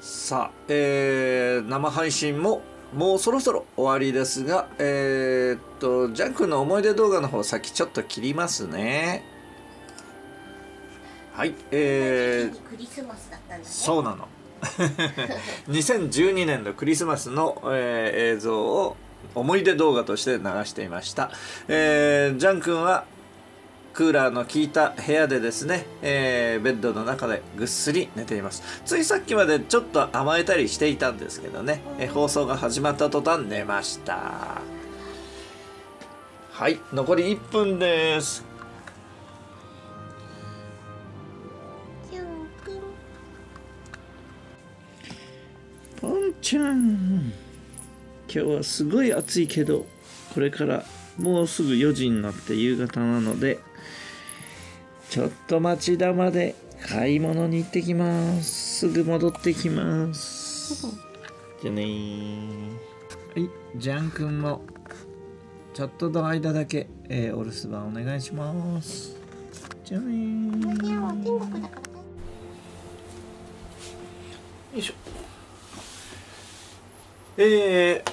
さあ、えー、生配信ももうそろそろ終わりですが、えー、っと、ジャンクの思い出動画の方先ちょっと切りますね。はい、えー、クリスマスだったんだね。そうなの。2012年のクリスマスの、えー、映像を思い出動画として流していました。えー、ジャン君はクーラーの効いた部屋でですね、えー、ベッドの中でぐっすり寝ています。ついさっきまでちょっと甘えたりしていたんですけどね、えー、放送が始まった途端寝ました。はい残り1分です。ポンちゃん。今日はすごい暑いけどこれからもうすぐ4時になって夕方なのでちょっと町田まで買い物に行ってきます。すぐ戻ってきます。じゃねはいジャン君もちょっとの間だけ、えー、お留守番お願いします。じゃあねよいしょ。えー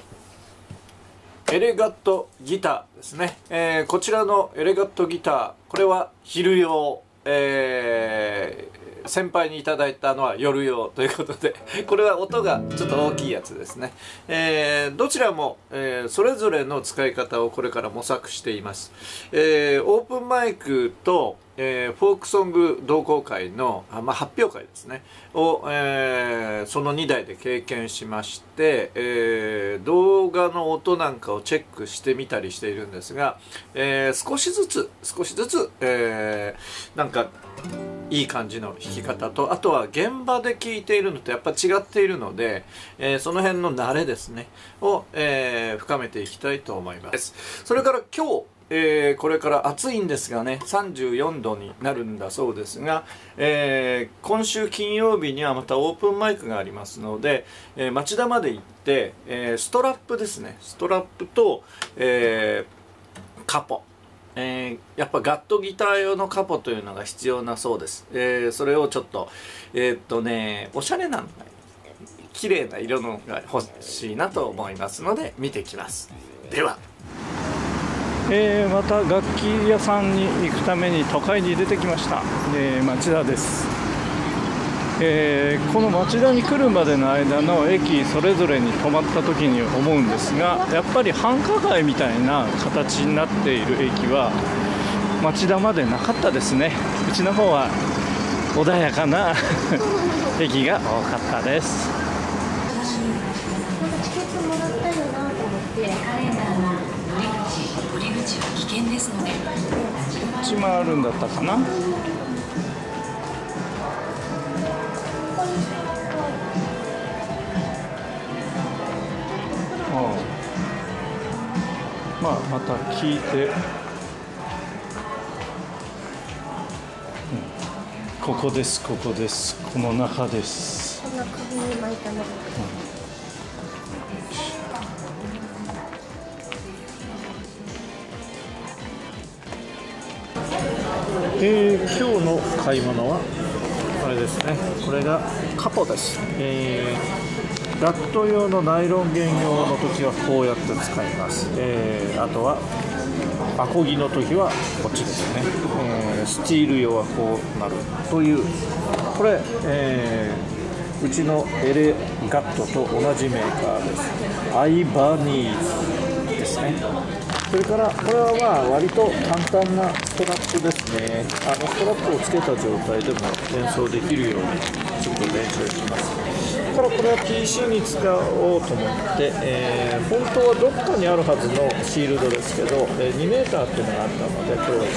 エレガットギターですね、えー、こちらのエレガットギターこれは昼用、えー、先輩にいただいたのは夜用ということで これは音がちょっと大きいやつですね、えー、どちらも、え、それぞれの使い方をこれから模索しています、え、オープンマイクとえー、フォークソング同好会のあ、まあ、発表会ですね。を、えー、その2台で経験しまして、えー、動画の音なんかをチェックしてみたりしているんですが、え、少しずつ少しずつ、えー、なんかいい感じの弾き方とあとは現場で聴いているのとやっぱ違っているので、え、その辺の慣れですね。を、え、深めていきたいと思います。それから今日えー、これから暑いんですがね34度になるんだそうですが、えー、今週金曜日にはまたオープンマイクがありますので、えー、町田まで行って、えストラップですね。ストラップと、えカポ。え、やっぱガットギター用のカポというのが必要なそうです、え、それをちょっとえ、っとねおしゃれなのが綺麗な色のが欲しいなと思いますので見てきます。では。えー、また楽器屋さんに行くために都会に出てきました、えー、町田です、えー、この町田に来るまでの間の駅それぞれに泊まった時に思うんですがやっぱり繁華街みたいな形になっている駅は町田までなかったですね。うちの方は穏やかな 駅が多かったです。チケットもらったよなと思って険ですので。こっちもあるんだったかな？まあまた聞いて、うん、ここですここです。この中です。こんな首に巻いたの、うんえー、今日の買い物はこれですね。これがカポです、えー、ダット用のナイロン弦用の時はこうやって使います、えー、あとはアコギの時はこっちですね、えー、スチール用はこうなるという。これ、えー、うちのエレガットと同じメーカーです。アイバニーズですね。それからこれはまあ割と簡単なストラップですね。あのストラップをつけた状態でも演奏できるようにちょっと練習します。だからこれは PC に使おうと思って、えー、本当はどっかにあるはずのシールドですけど、えー、2 m っていうのがあったので今日は